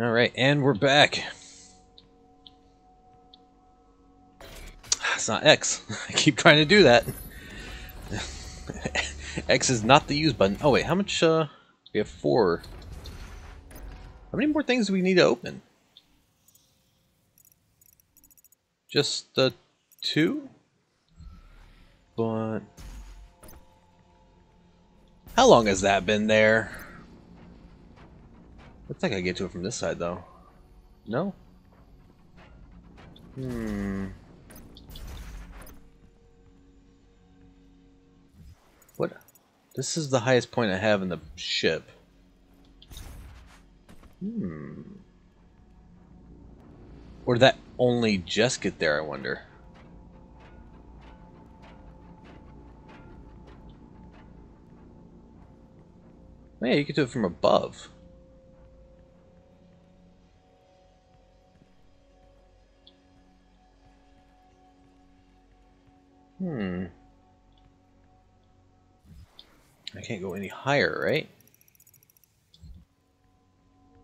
All right, and we're back. It's not X. I keep trying to do that. X is not the use button. Oh wait, how much? Uh, we have four. How many more things do we need to open? Just the two? But how long has that been there? Looks like I get to it from this side though. No? Hmm. What? This is the highest point I have in the ship. Hmm. Or did that only just get there, I wonder? Yeah, you can do it from above. Hmm. I can't go any higher, right?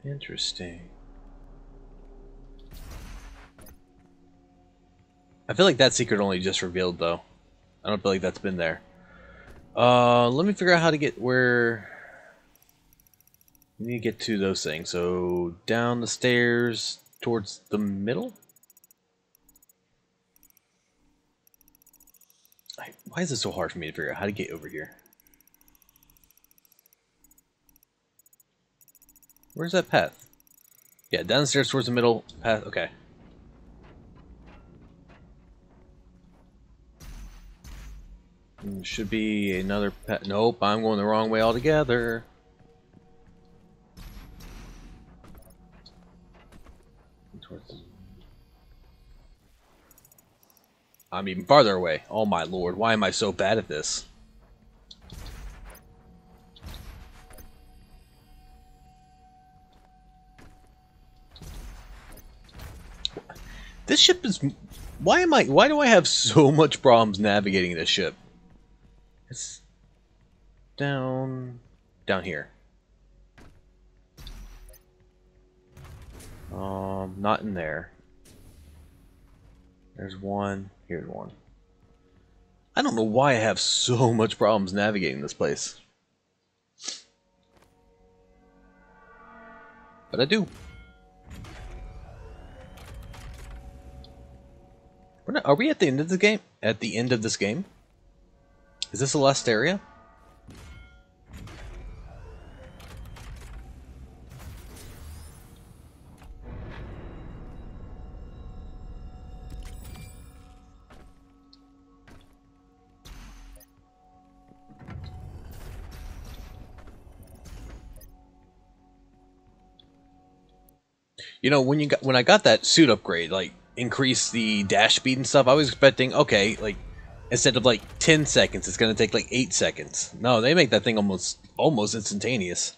Interesting. I feel like that secret only just revealed, though. I don't feel like that's been there. Uh, let me figure out how to get where... We need to get to those things. So, down the stairs towards the middle? I, why is it so hard for me to figure out how to get over here? Where's that path? Yeah, downstairs towards the middle path. Okay. Hmm, should be another path. Nope, I'm going the wrong way altogether. I'm even farther away. Oh my lord, why am I so bad at this? This ship is... Why am I... Why do I have so much problems navigating this ship? It's... Down... Down here. Um, not in there. There's one. Here's one. I don't know why I have so much problems navigating this place. But I do. Not, are we at the end of the game? At the end of this game? Is this the last area? You know, when you got when I got that suit upgrade, like increase the dash speed and stuff, I was expecting okay, like instead of like 10 seconds, it's gonna take like 8 seconds. No, they make that thing almost almost instantaneous.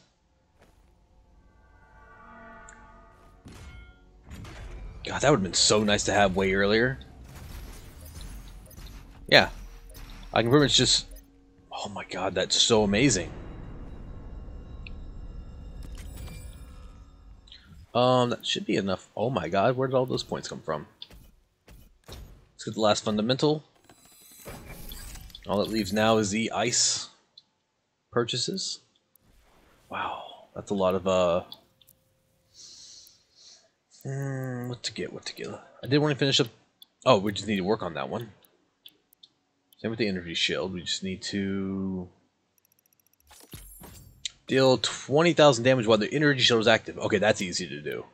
God, that would have been so nice to have way earlier. Yeah. I can pretty much just... Oh my god, that's so amazing. Um, that should be enough. Oh my god, where did all those points come from? Let's get the last fundamental. All it leaves now is the ice purchases. Wow, that's a lot of, uh... Mm, what to get, what to get. I did want to finish up... Oh, we just need to work on that one. Same with the energy shield. We just need to... Deal 20,000 damage while the energy shield is active. Okay, that's easy to do.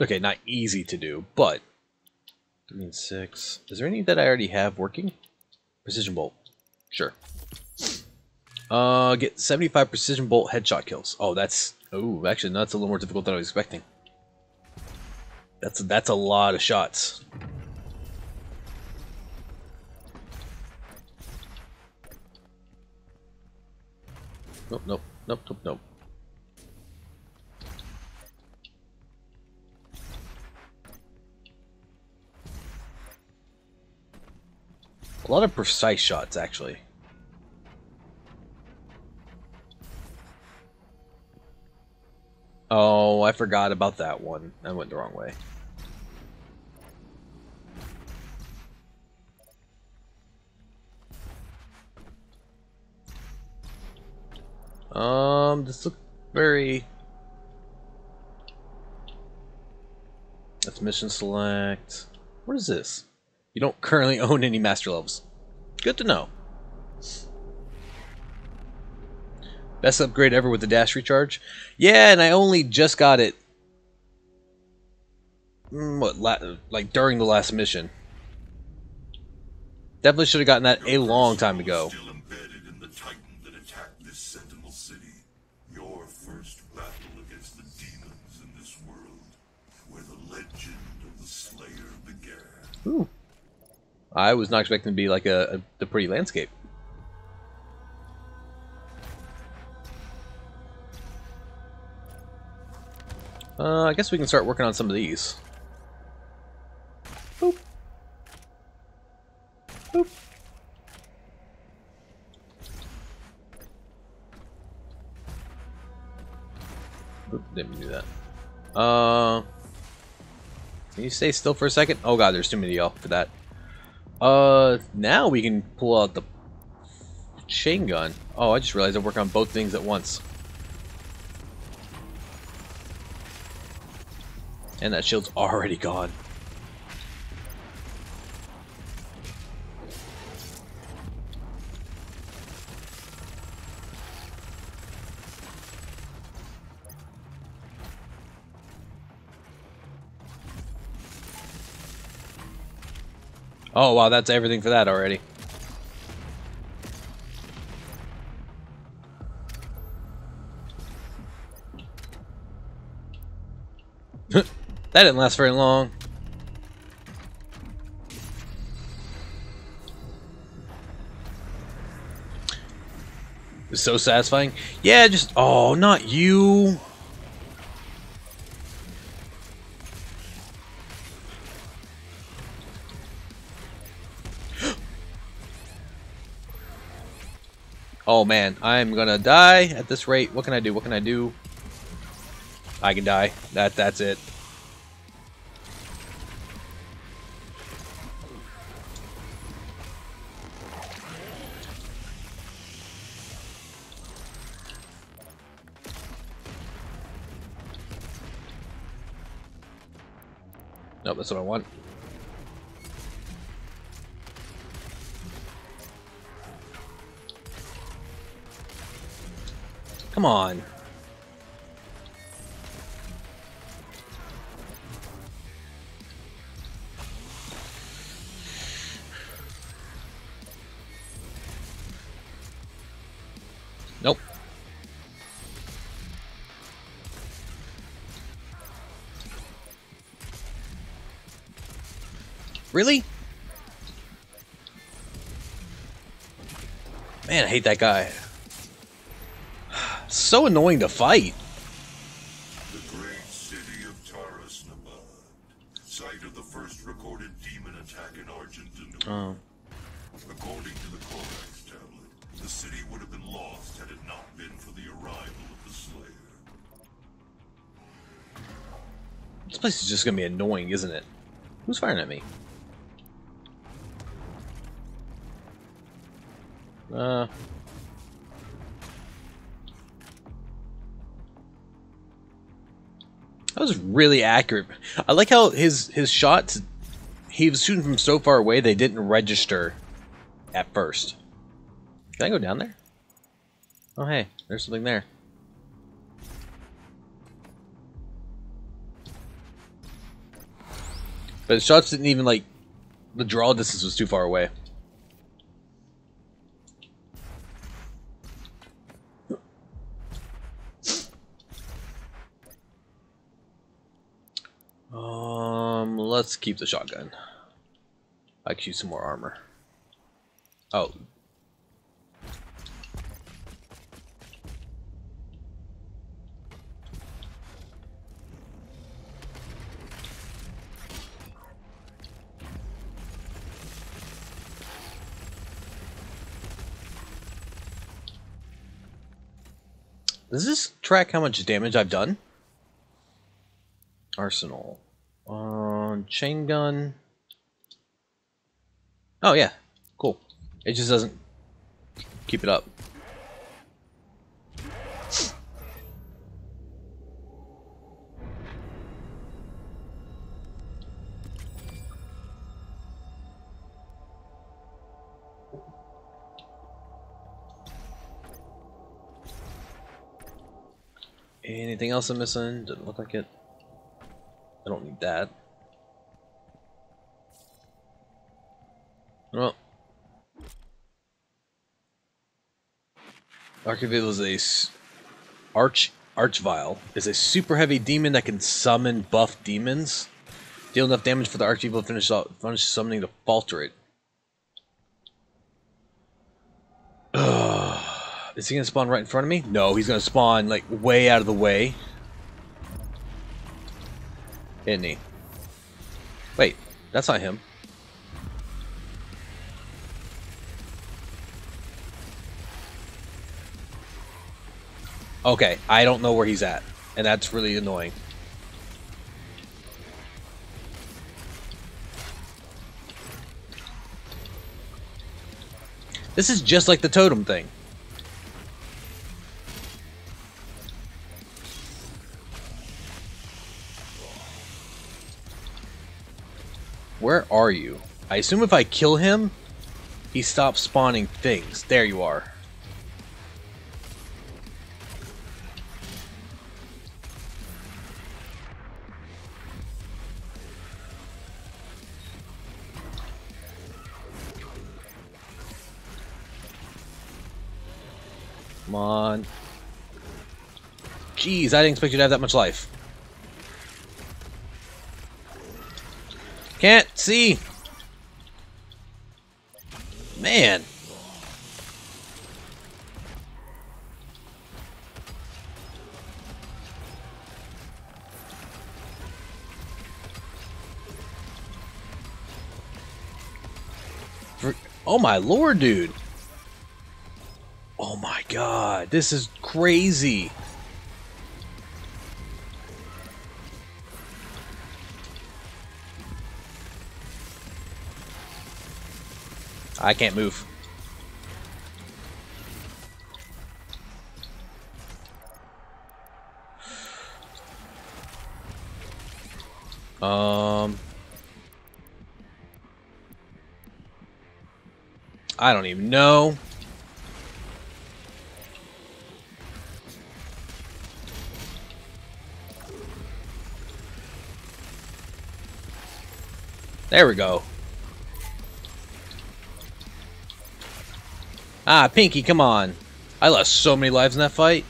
Okay, not easy to do, but... 3 and 6. Is there any that I already have working? Precision bolt. Sure. Uh, get 75 precision bolt headshot kills. Oh, that's... Oh, actually, that's a little more difficult than I was expecting. That's, that's a lot of shots. Nope, nope, nope, nope, nope. A lot of precise shots, actually. Oh, I forgot about that one. I went the wrong way. Um, this looks very... That's mission select. What is this? You don't currently own any master levels. Good to know. Best upgrade ever with the dash recharge. Yeah, and I only just got it. mm, What, like during the last mission. Definitely should have gotten that a long time ago. Still embedded in the Titan this Sentinel City. Your first battle against the demons in this world, where the legend of the Slayer began. Ooh. I was not expecting to be like a, a the pretty landscape. Uh, I guess we can start working on some of these. Boop. Boop. Boop, didn't do that. Uh, can you stay still for a second? Oh god, there's too many y'all for that. Uh, now we can pull out the chain gun. Oh, I just realized I work on both things at once. And that shield's already gone. Oh wow, that's everything for that already. that didn't last very long. It's so satisfying. Yeah, just oh, not you. Oh man, I'm gonna die at this rate. What can I do? What can I do? I can die. That that's it. Nope, that's what I want. Come on. Nope. Really? Man, I hate that guy. So annoying to fight. The great city of Taras Nabad, site of the first recorded demon attack in Argent D'Nur. Oh. According to the Codex tablet, the city would have been lost had it not been for the arrival of the Slayer. This place is just gonna be annoying, isn't it? Who's firing at me? Uh. Really accurate. I like how his his shots. He was shooting from so far away they didn't register at first. Can I go down there? Oh hey, there's something there. But his shots didn't even like the draw distance was too far away. Um, let's keep the shotgun. I could use some more armor. Oh. Does this track how much damage I've done? Arsenal. Chain gun. Oh yeah, cool. It just doesn't keep it up. Anything else I'm missing? Doesn't look like it. I don't need that. Archvile is a arch archvile is a super heavy demon that can summon buff demons. Deal enough damage for the archvile to finish off, finish summoning to falter it. Ugh. Is he gonna spawn right in front of me? No, he's gonna spawn like way out of the way. Isn't he? Wait, that's not him. Okay, I don't know where he's at, and that's really annoying. This is just like the totem thing. Where are you? I assume if I kill him, he stops spawning things. There you are. Jeez, I didn't expect you to have that much life. Can't see. Man. Oh my lord, dude. Oh my god, this is crazy. I can't move. Um I don't even know. There we go. Ah, Pinky, come on. I lost so many lives in that fight.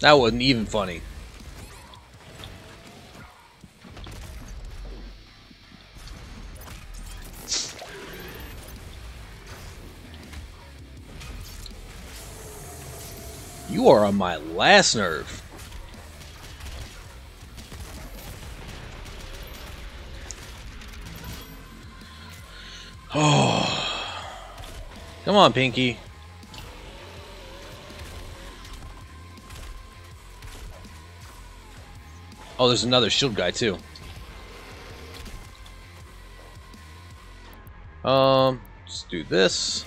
That wasn't even funny. You are on my last nerve. Come on, Pinky. Oh, there's another shield guy too. Um, let's do this.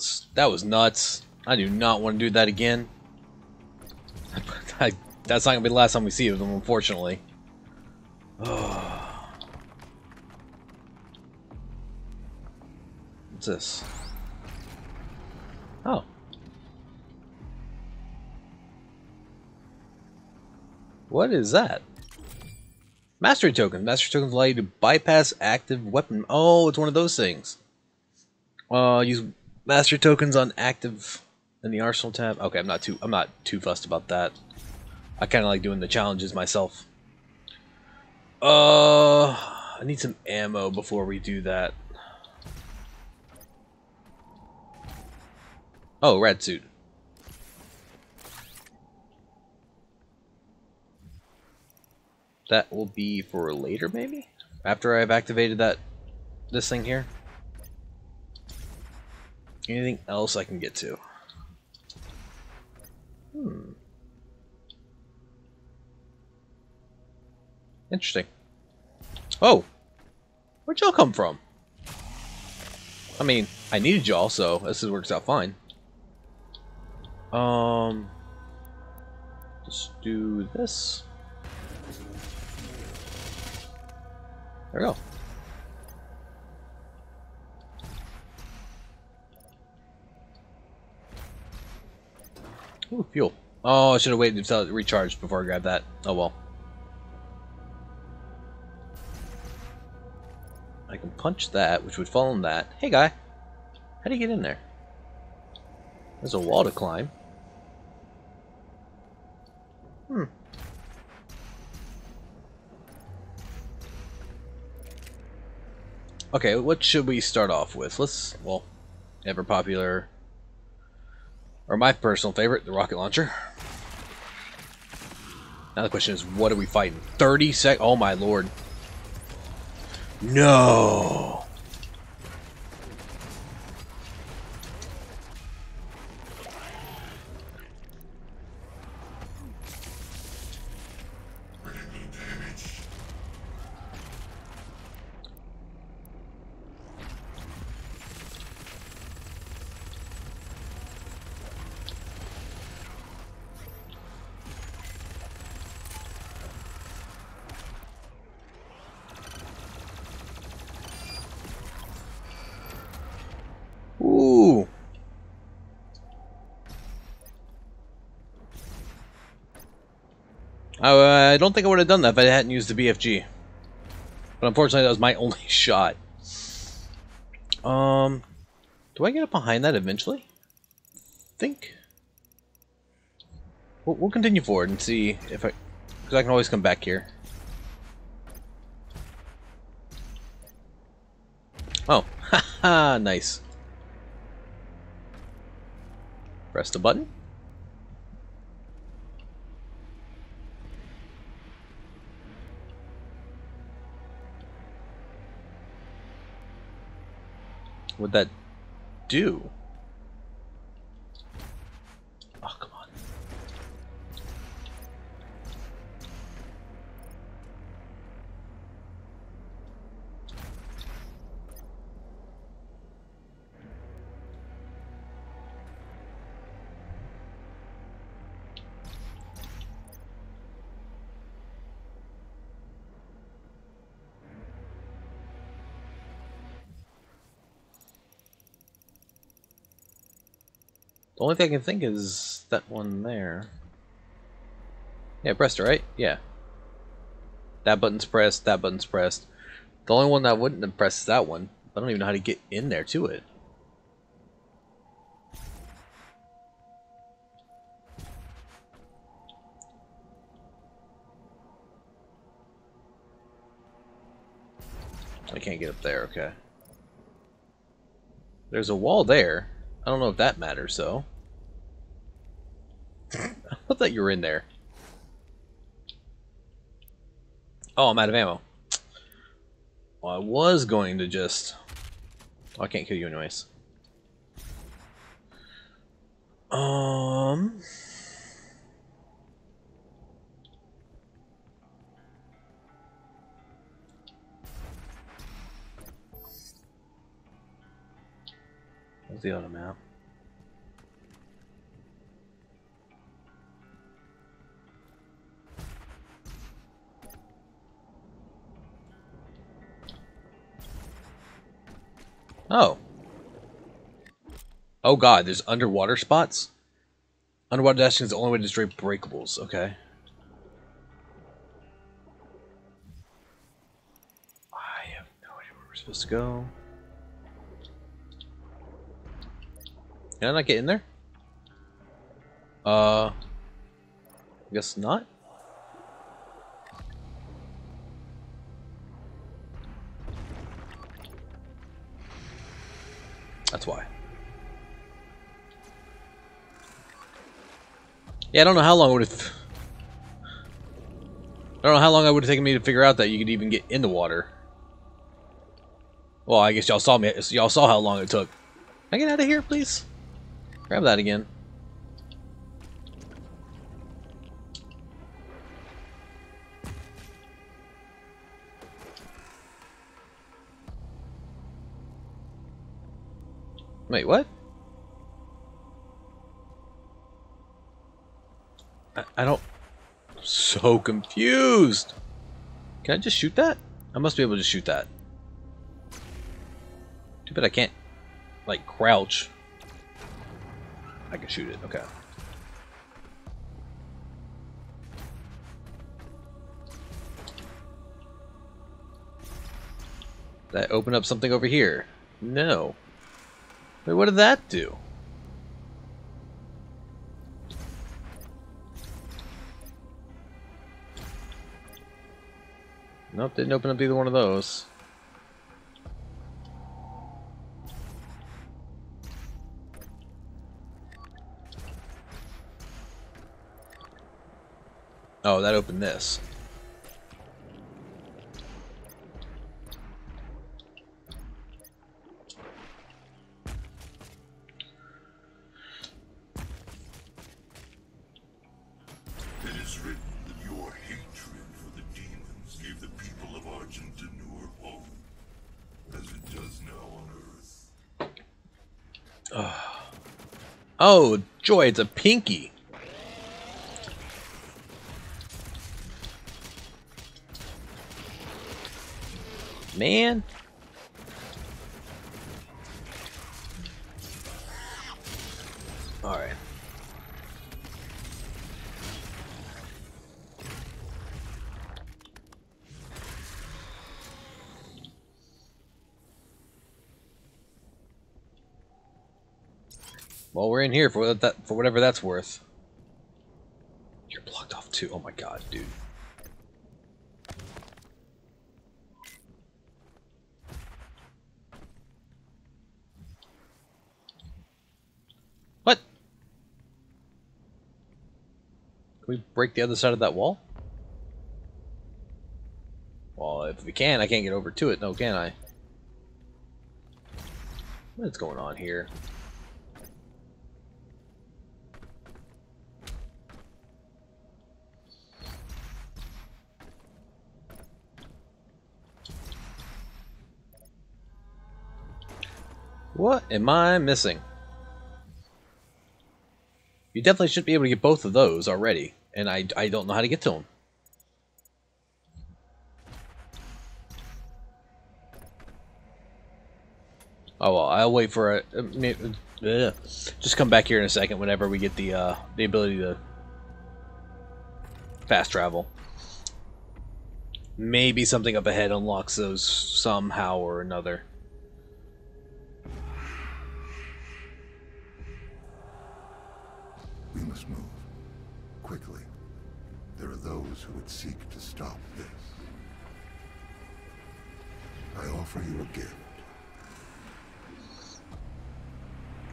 Was that was nuts. I do not want to do that again. I, that's not gonna be the last time we see of them, unfortunately. What's this? Oh. What is that? Mastery token. Mastery tokens allow you to bypass active weapon. Oh, it's one of those things. Uh, use Master tokens on active in the arsenal tab. Okay, I'm not too I'm not too fussed about that. I kind of like doing the challenges myself. Uh, I need some ammo before we do that. Oh, red suit. That will be for later, maybe? After I've activated that, this thing here? Anything else I can get to? Hmm. Interesting. Oh! Where'd y'all come from? I mean, I needed y'all, so this works out fine. Um, let's do this. There we go. Ooh, fuel. Oh, I should have waited until it recharged before I grabbed that. Oh well. I can punch that, which would fall on that. Hey, guy. How do you get in there? There's a wall to climb. Hmm. Okay, what should we start off with? Let's, well, ever popular, or my personal favorite, the rocket launcher. Now the question is, what are we fighting? 30 sec- oh my lord. No! Ooh. I, I don't think I would have done that if I hadn't used the BFG. But unfortunately, that was my only shot. Um, do I get up behind that eventually? think. We'll, we'll continue forward and see if I, because I can always come back here. Oh, haha, nice. Press the button. What'd that do? The only thing I can think is that one there. Yeah, pressed it, right? Yeah. That button's pressed, that button's pressed. The only one that wouldn't have pressed is that one. I don't even know how to get in there to it. I can't get up there, okay. There's a wall there. I don't know if that matters, though. I thought you were in there. Oh, I'm out of ammo. Well, I was going to just... Oh, I can't kill you anyways. Um... The other map? Oh. Oh god, there's underwater spots? Underwater dashing is the only way to destroy breakables, okay. I have no idea where we're supposed to go. Can I not get in there? Uh, I guess not. That's why. Yeah, I don't know how long it would have. I don't know how long it would have taken me to figure out that you could even get in the water. Well, I guess y'all saw me. Y'all saw how long it took. Can I get out of here, please? Grab that again. Wait, what? I, I don't... I'm so confused. Can I just shoot that? I must be able to shoot that. Too bad I can't, like, crouch. I can shoot it, okay. That open up something over here? No. Wait, what did that do? Nope, didn't open up either one of those. Oh, does now on Earth. Oh, joy, it's a pinky. Man. Alright. Well, we're in here for that for whatever that's worth. You're blocked off too. Oh my god, dude. We break the other side of that wall? Well, if we can, I can't get over to it, no, can I? What's going on here? What am I missing? You definitely should be able to get both of those already, and I, I don't know how to get to them. Oh well, I'll wait for a. uh, uh, Just come back here in a second whenever we get the uh, the ability to fast travel. Maybe something up ahead unlocks those somehow or another. Those who would seek to stop this. I offer you a gift.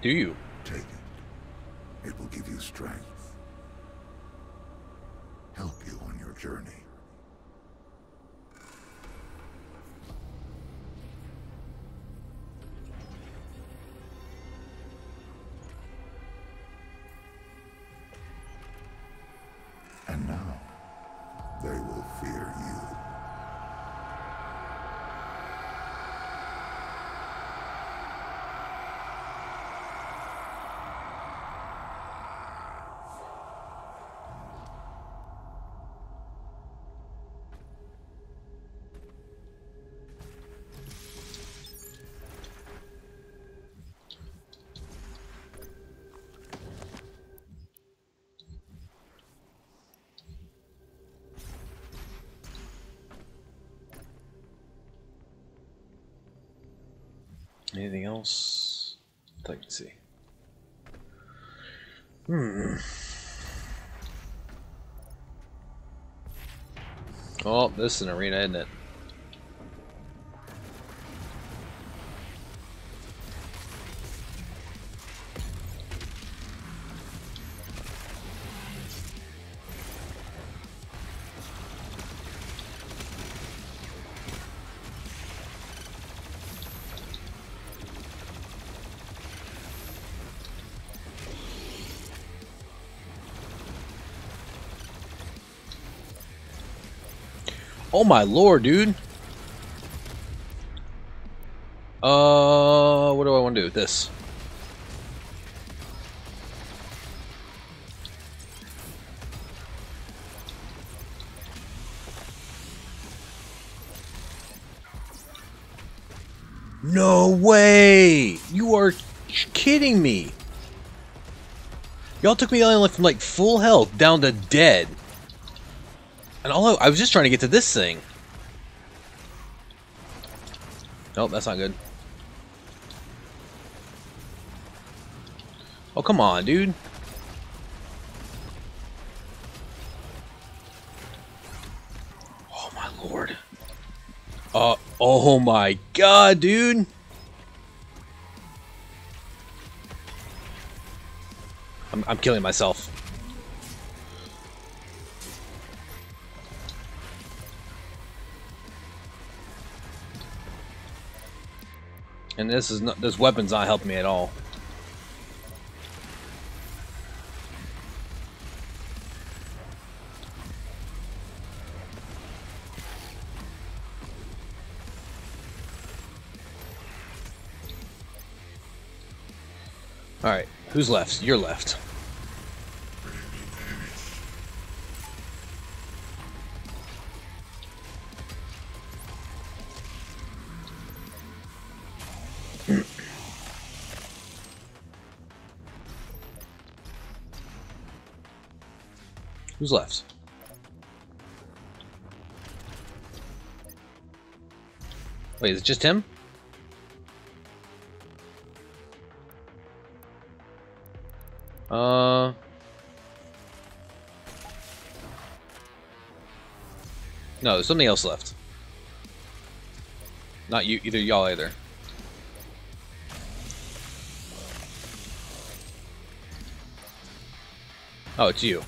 Do you? Take it. It will give you strength. Help you on your journey. And now, they will fear you. Anything else? Let me see. Hmm. Oh, this is an arena, isn't it? Oh my lord, dude. Uh, what do I want to do with this? No way! You are kidding me! Y'all took me only from like full health down to dead. And all I, I was just trying to get to this thing. Nope, that's not good. Oh, come on, dude. Oh, my lord. Uh, oh my god, dude. I'm, I'm killing myself. And this is not, this weapon's not helping me at all. Alright, who's left? You're left. Who's left? Wait, is it just him? Uh... No, there's something else left. Not you, either y'all either. Oh, it's you.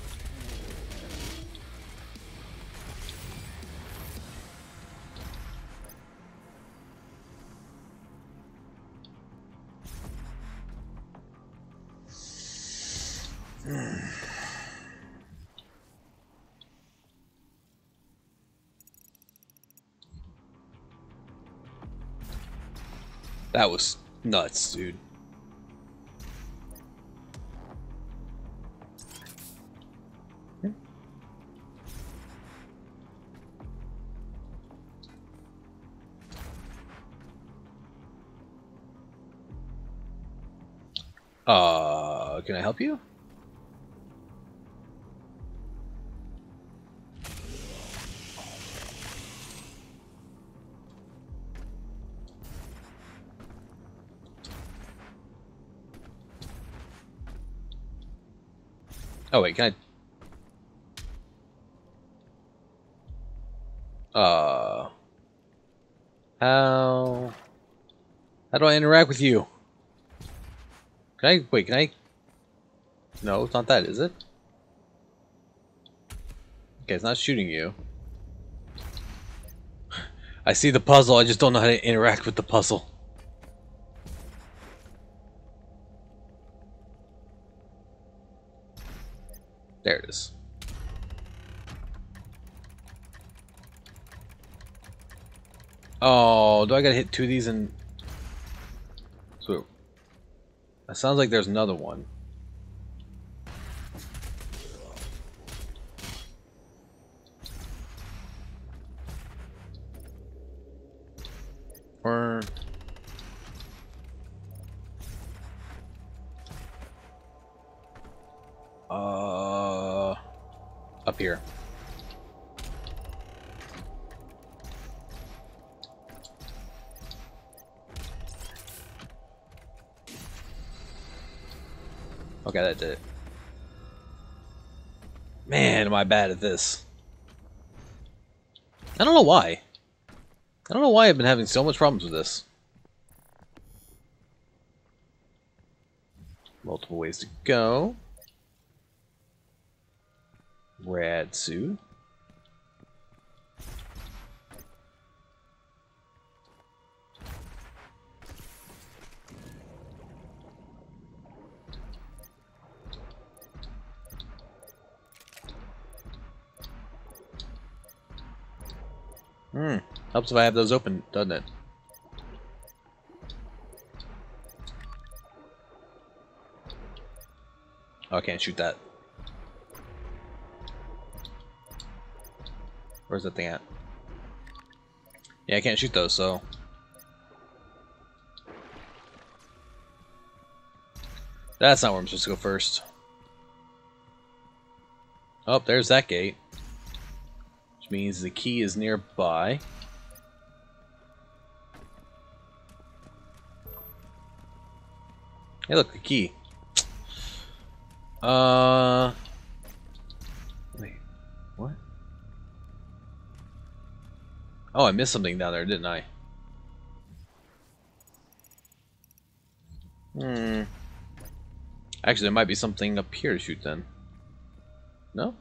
That was nuts, dude. Uh, can I help you? Oh wait, can I? Uh, how? How do I interact with you? Can I wait? Can I? No, it's not that, is it? Okay, it's not shooting you. I see the puzzle. I just don't know how to interact with the puzzle. Is. Oh, do I gotta hit two of these and... So, that sounds like there's another one. I bad at this. I don't know why. I don't know why I've been having so much problems with this. Multiple ways to go. Rad suit. Hmm. Helps if I have those open, doesn't it? Oh, I can't shoot that. Where's that thing at? Yeah, I can't shoot those, so... That's not where I'm supposed to go first. Oh, there's that gate. Means the key is nearby. Hey, look, the key. Uh... Wait, what? Oh, I missed something down there, didn't I? Hmm. Actually, there might be something up here to shoot then. No?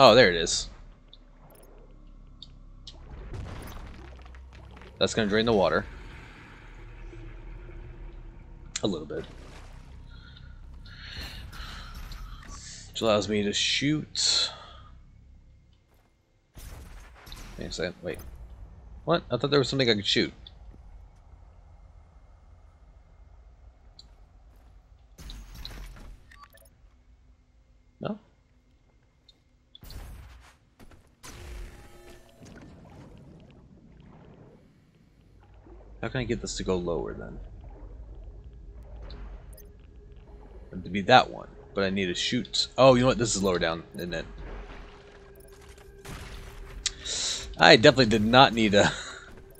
Oh, there it is. That's going to drain the water. A little bit. Which allows me to shoot... Wait a second, wait. What? I thought there was something I could shoot. No? How can I get this to go lower then? to be that one, but I need to shoot. Oh, you know what? This is lower down, isn't it? I definitely did not need to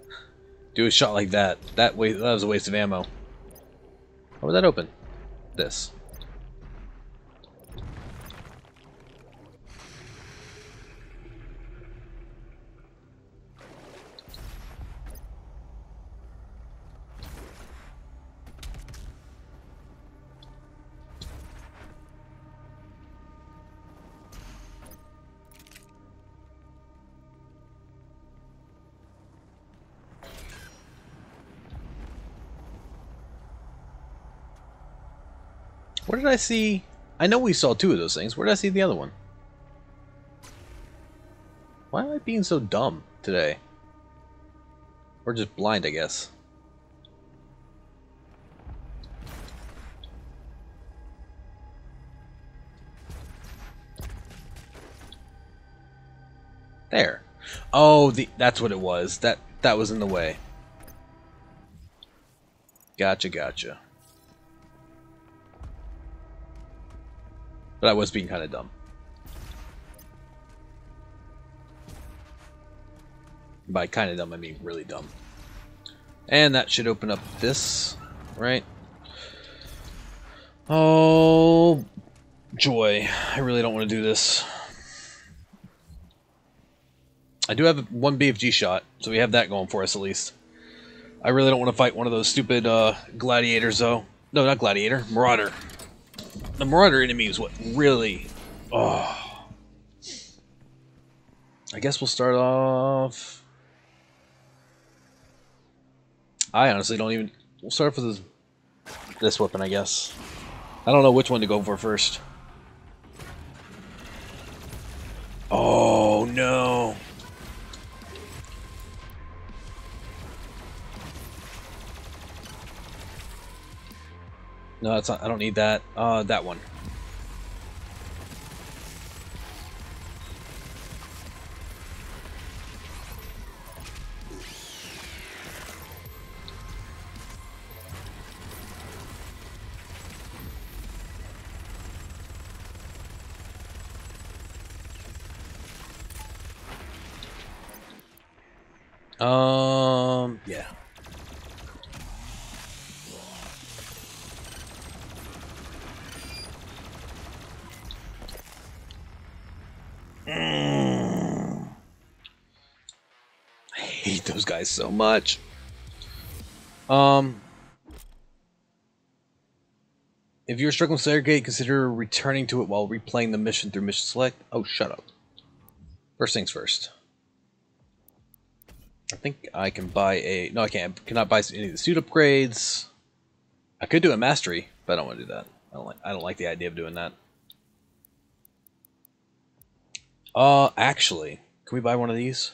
do a shot like that. That way, that was a waste of ammo. Oh, how would that open? This. Did I see... I know we saw two of those things. Where did I see the other one? Why am I being so dumb today? Or just blind, I guess. There. Oh, the that's what it was. That that was in the way. Gotcha, gotcha. But I was being kind of dumb. By kind of dumb, I mean really dumb. And that should open up this, right? Oh, joy. I really don't want to do this. I do have one BFG shot, so we have that going for us at least. I really don't want to fight one of those stupid uh, gladiators, though. No, not gladiator, marauder the Marauder enemy is what really... Oh. I guess we'll start off... I honestly don't even... We'll start with this, this weapon, I guess. I don't know which one to go for first. Oh, no. No, that's not, I don't need that. Uh, that one. So much. Um, if you're struggling with Slayer Gate, consider returning to it while replaying the mission through mission select. Oh, shut up. First things first. I think I can buy a... No, I can't. Cannot buy any of the suit upgrades. I could do a mastery, but I don't want to do that. I don't like. I don't like the idea of doing that. Uh, actually, can we buy one of these?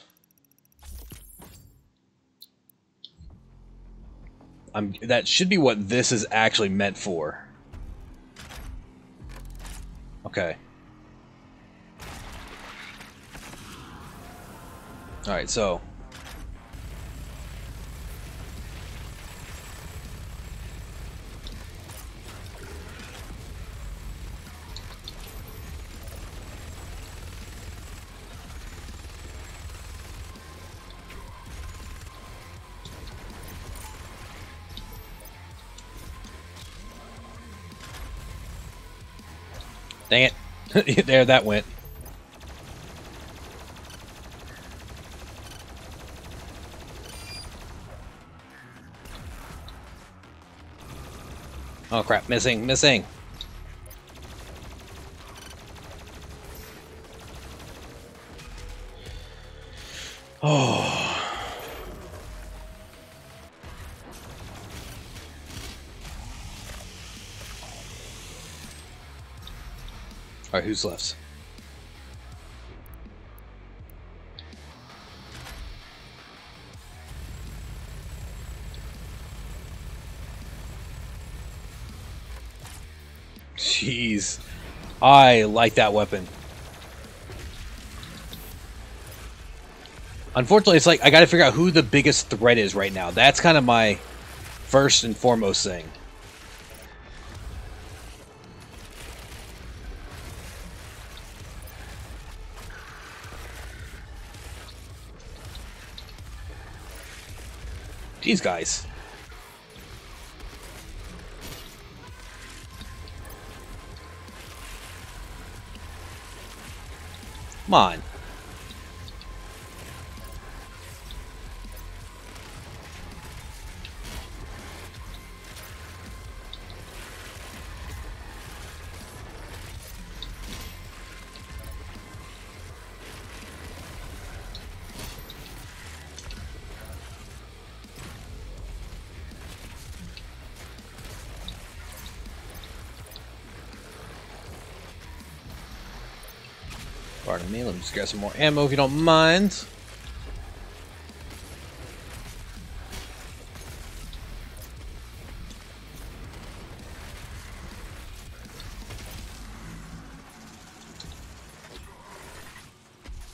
I'm. That should be what this is actually meant for. Okay. All right, so there, that went. Oh crap, missing, missing. Who's left? Jeez. I like that weapon. Unfortunately, it's like I gotta figure out who the biggest threat is right now. That's kind of my first and foremost thing. These guys. Come on. Pardon me, let me just grab some more ammo if you don't mind.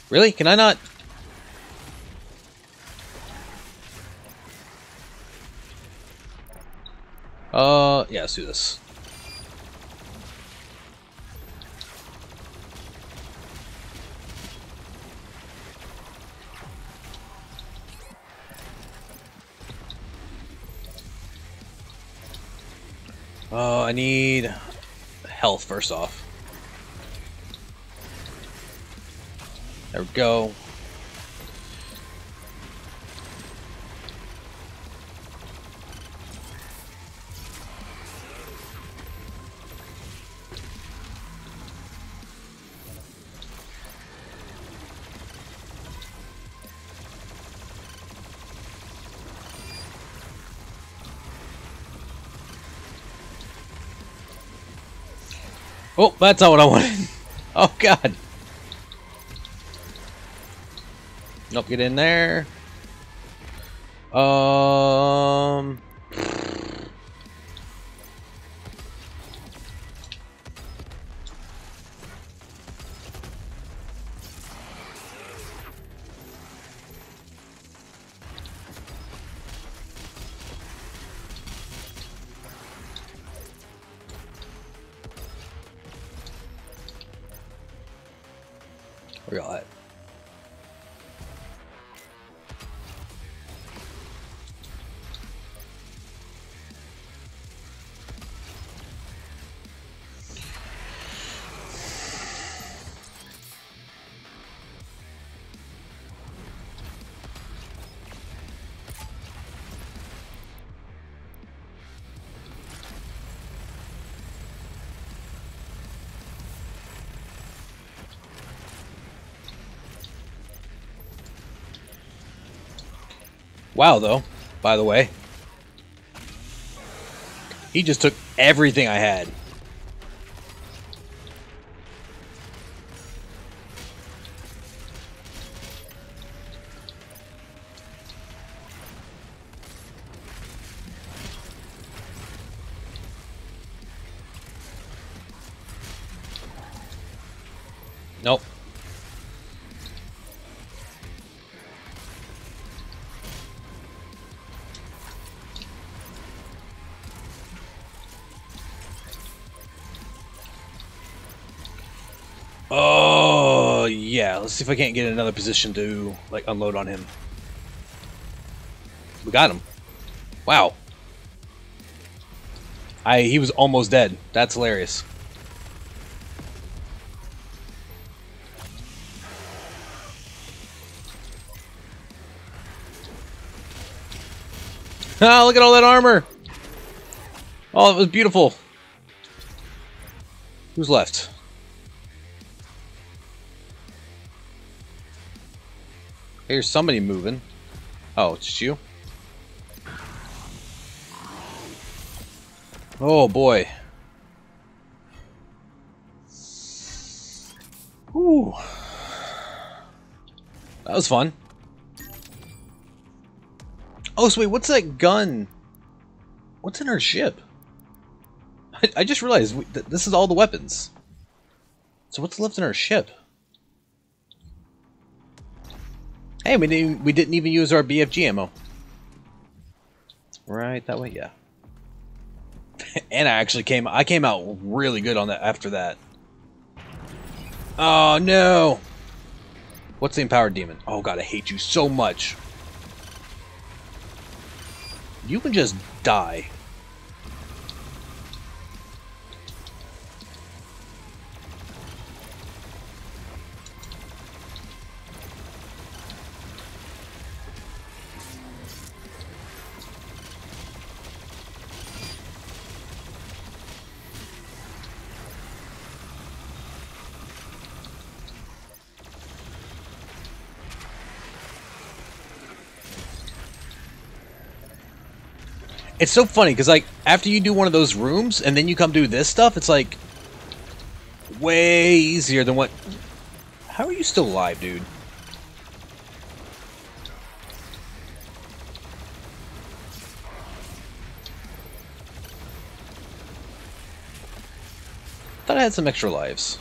Really? Can I not? Uh, yeah, let's do this. I need health first off. There we go. Oh, that's not what I wanted. Oh, God. Nope, get in there. Um... Where Wow, though, by the way. He just took everything I had. Let's see if I can't get another position to, like, unload on him. We got him. Wow. I he was almost dead. That's hilarious. Ah, look at all that armor! Oh, it was beautiful. Who's left? Here's somebody moving. Oh, it's you? Oh boy. Whew. That was fun. Oh, so wait, what's that gun? What's in our ship? I, I just realized we, th this is all the weapons. So what's left in our ship? Hey, we didn't we didn't even use our BFG ammo. Right that way, yeah. and I actually came I came out really good on that after that. Oh no. What's the empowered demon? Oh god, I hate you so much. You can just die. It's so funny because like after you do one of those rooms and then you come do this stuff, it's like way easier than what. How are you still alive, dude? Thought I had some extra lives.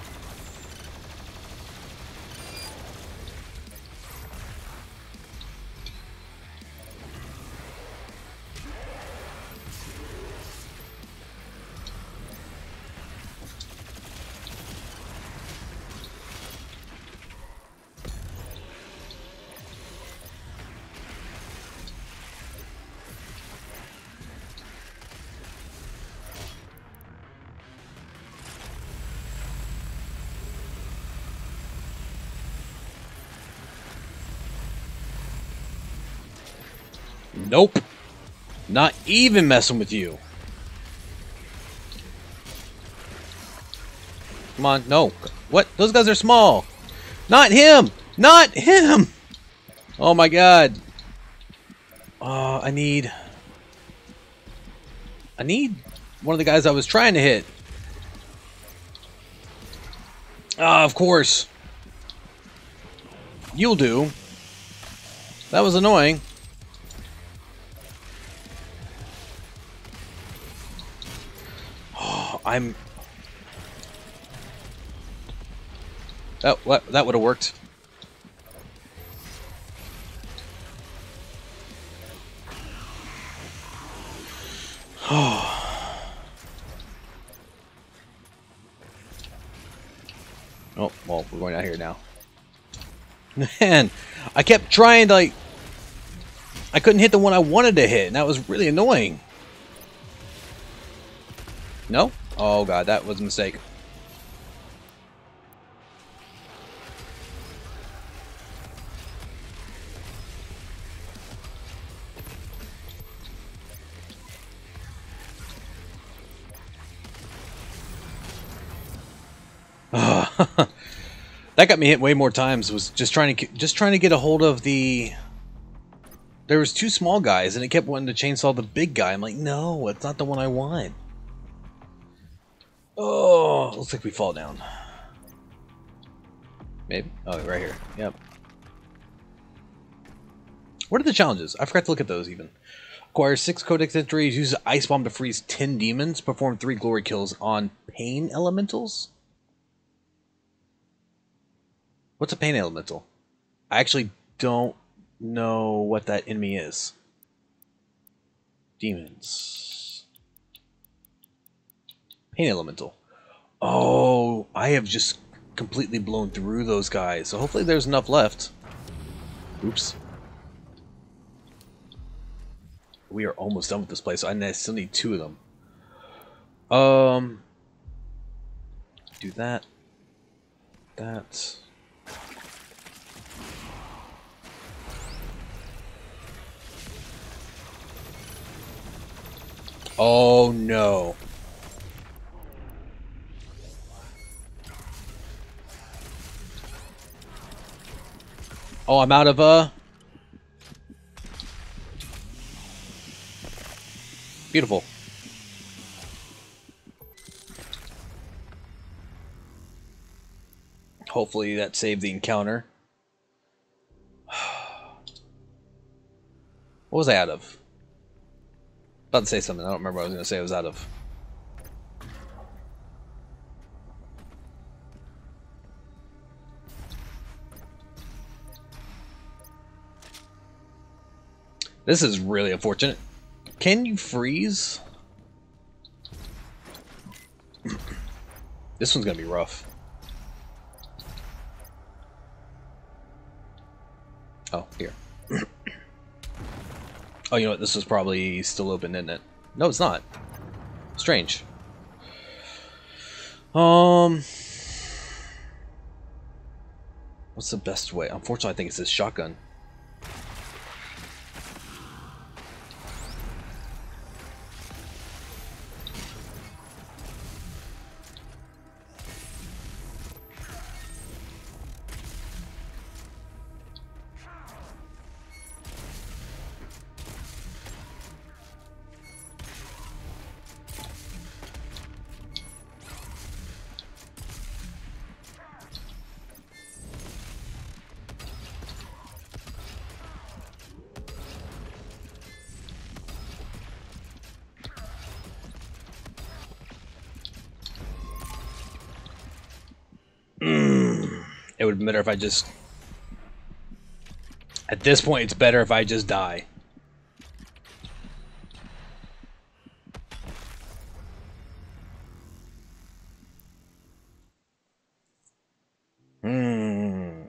Nope. Not even messing with you. Come on, no. What? Those guys are small. Not him! Not him! Oh my god. Oh, I need... I need one of the guys I was trying to hit. Ah, of course. You'll do. That was annoying. I'm... That, what, that would have worked. oh, well, we're going out here now. Man, I kept trying to, like... I couldn't hit the one I wanted to hit, and that was really annoying. No? Oh god, that was a mistake. that got me hit way more times. Was just trying to just trying to get a hold of the there was two small guys, and it kept wanting to chainsaw the big guy. I'm like, no, it's not the one I want. Oh, looks like we fall down. Maybe. Oh, right here. Yep. What are the challenges? I forgot to look at those even. Acquire six Codex entries, use Ice Bomb to freeze ten demons, perform three glory kills on Pain Elementals? What's a Pain Elemental? I actually don't know what that enemy is. Demons. Pain Elemental. Oh, I have just completely blown through those guys. So hopefully there's enough left. Oops. We are almost done with this place. I still need two of them. Um, do that. That. Oh no. Oh, I'm out of, uh... Beautiful. Hopefully that saved the encounter. what was I out of? About to say something. I don't remember what I was going to say I was out of. This is really unfortunate. Can you freeze? this one's gonna be rough. Oh, here. oh, you know what? This is probably still open, isn't it? No, it's not. Strange. Um... What's the best way? Unfortunately, I think it's this shotgun. If I just... At this point, it's better if I just die. Hmm.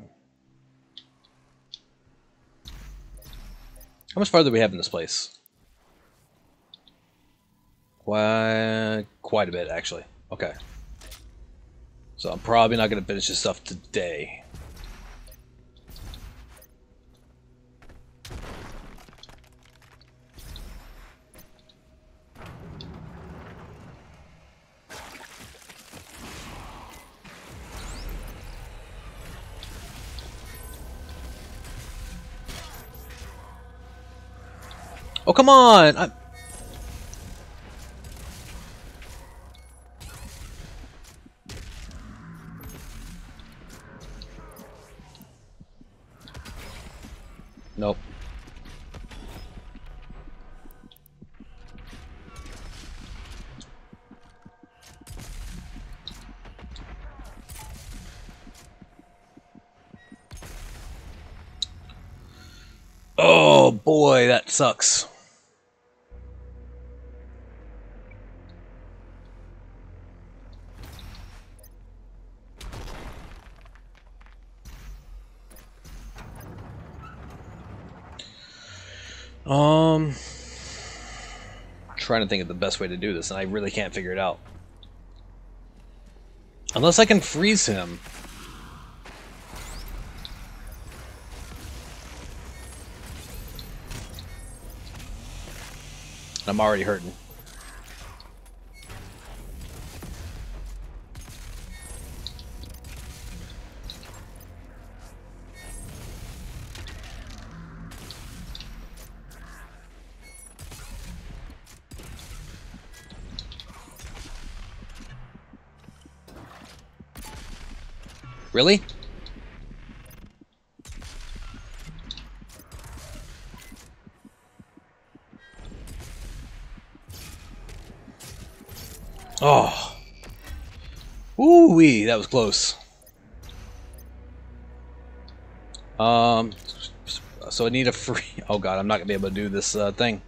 How much farther do we have in this place? Quite, quite a bit, actually. Okay. So I'm probably not going to finish this stuff today. Oh, come on! I'm Nope. Oh boy, that sucks. Um, trying to think of the best way to do this, and I really can't figure it out. Unless I can freeze him. I'm already hurting. Really? Oh. Ooh wee, that was close. Um, so I need a free. Oh god, I'm not gonna be able to do this uh, thing.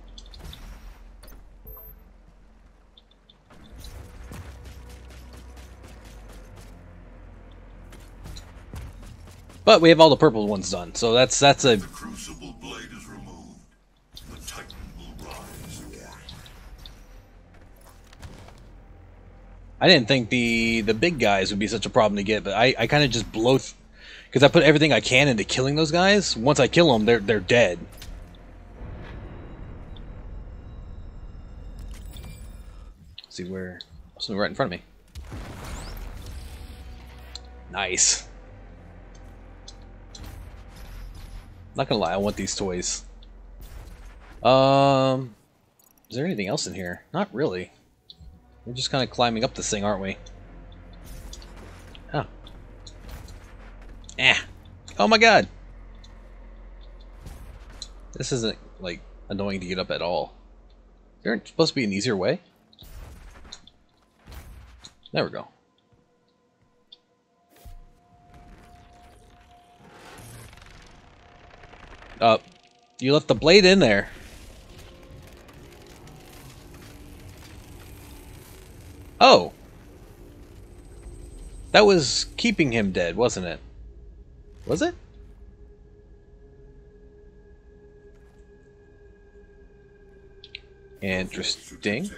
But we have all the purple ones done, so that's that's a The crucible blade is removed. The Titan will rise again. I didn't think the the big guys would be such a problem to get, but I, I kind of just blow because I put everything I can into killing those guys. Once I kill them, they're they're dead. Let's see where something right in front of me. Nice. Not gonna lie, I want these toys. Um, is there anything else in here? Not really. We're just kind of climbing up this thing, aren't we? Oh. Eh. Oh my god! This isn't, like, annoying to get up at all. There supposed to be an easier way? There we go. Uh, you left the blade in there. Oh. That was keeping him dead, wasn't it? Was it? Interesting.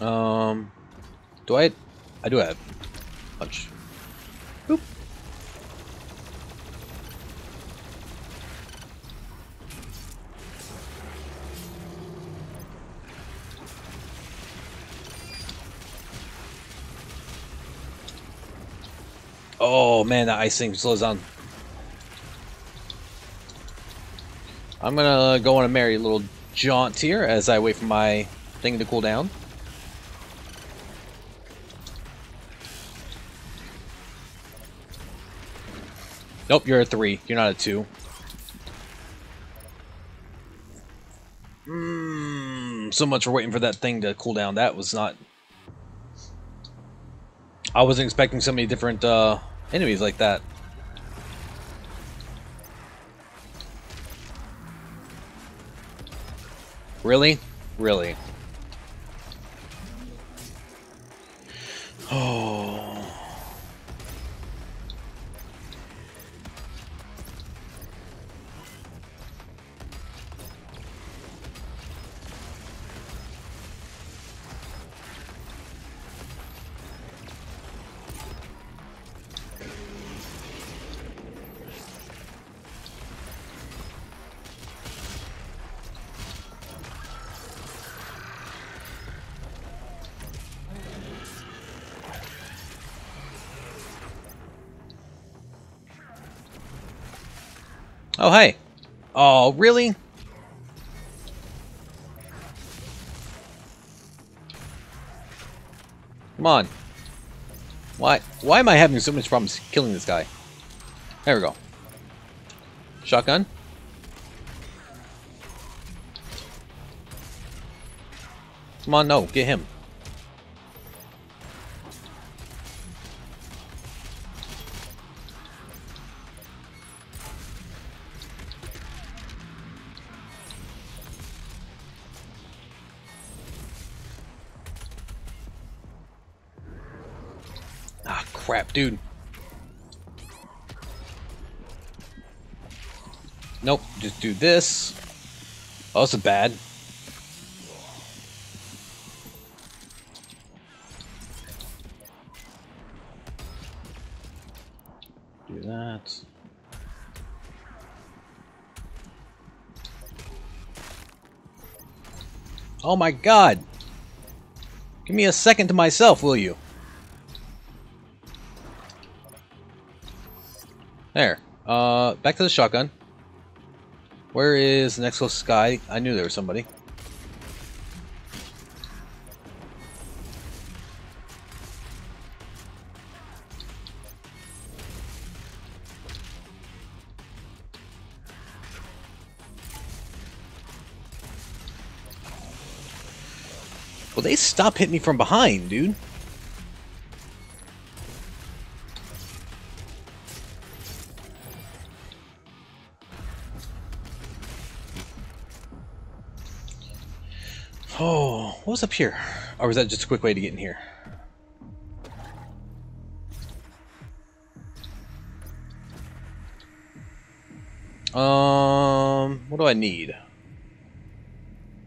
Um, do I? I do have punch. Boop. Oh man, that icing slows down. I'm gonna go on a merry little jaunt here as I wait for my thing to cool down. Nope, you're a three. You're not a two. Mm, so much for waiting for that thing to cool down. That was not. I wasn't expecting so many different uh, enemies like that. Really? Really? Oh. Oh, hey. Oh, really? Come on. Why why am I having so much problems killing this guy? There we go. Shotgun? Come on, no, get him. Dude. Nope, just do this. Oh, this is bad. Do that. Oh my god! Give me a second to myself, will you? There. Uh, back to the shotgun. Where is the next closest guy? I knew there was somebody. Well, they stop hitting me from behind, dude. What was up here? Or was that just a quick way to get in here? Um, what do I need?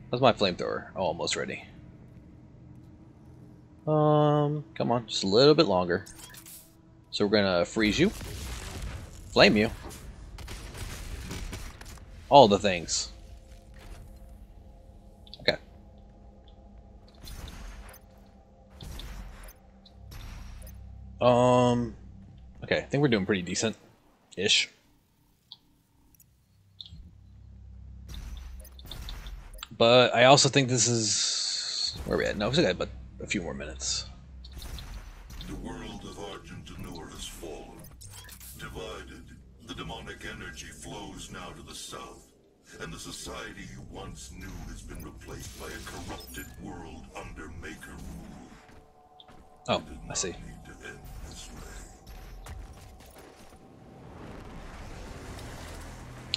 How's my flamethrower? Oh, almost ready. Um, come on, just a little bit longer. So we're gonna freeze you, flame you, all the things. Um, okay, I think we're doing pretty decent-ish. But I also think this is... Where are we at? No, we still got but a few more minutes. The world of Argent D'Nur has fallen. Divided, the demonic energy flows now to the south, and the society you once knew has been replaced by a corrupted world under Maykr rule. Oh, I see. need to end this way.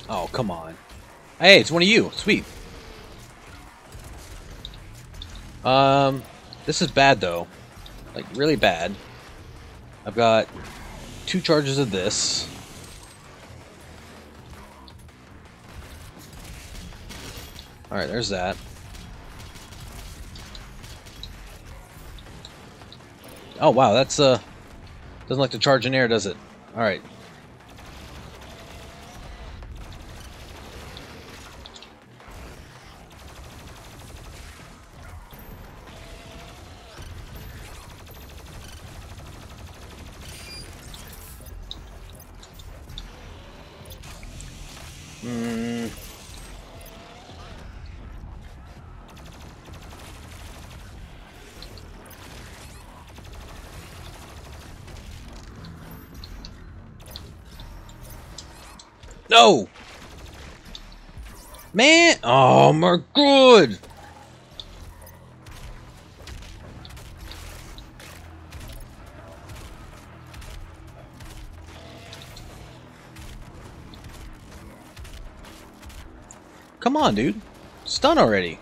Oh, come on. Hey, it's one of you. Sweet. Um, this is bad though. Like, really bad. I've got two charges of this. Alright, there's that. Oh, wow, that's, uh... Doesn't like to charge in air, does it? Alright. Mm. No! Oh my god! Come on, dude. Stun already.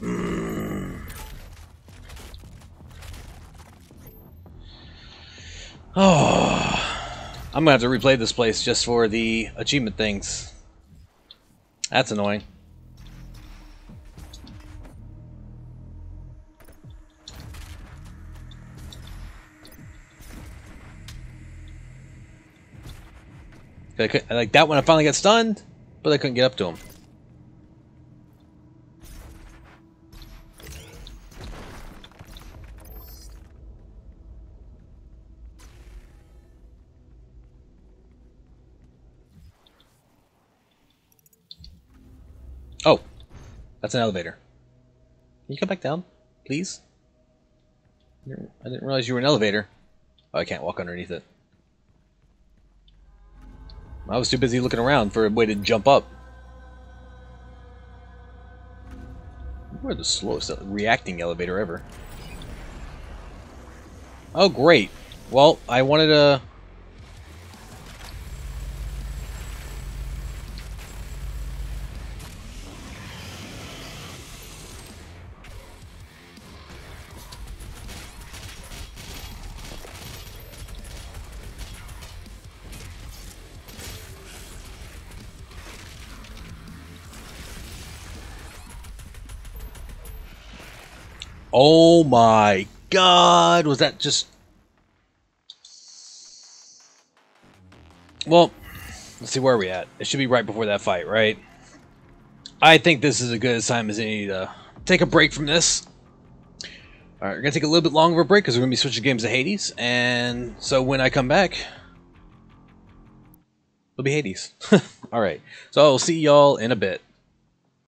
Mm. Oh, I'm gonna have to replay this place just for the achievement things. That's annoying. Like that one, I finally got stunned, but I couldn't get up to him. That's an elevator. Can you come back down, please? I didn't- realize you were an elevator. Oh, I can't walk underneath it. I was too busy looking around for a way to jump up. We're the slowest reacting elevator ever. Oh, great. Well, I wanted to... Oh my god, was that just... Well, let's see where are we at. It should be right before that fight, right? I think this is a good time as any to take a break from this. Alright, we're going to take a little bit longer of a break because we're going to be switching games to Hades. And so when I come back, it'll be Hades. Alright, so I'll see y'all in a bit.